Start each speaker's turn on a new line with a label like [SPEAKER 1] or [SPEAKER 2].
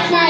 [SPEAKER 1] цветочная поляна.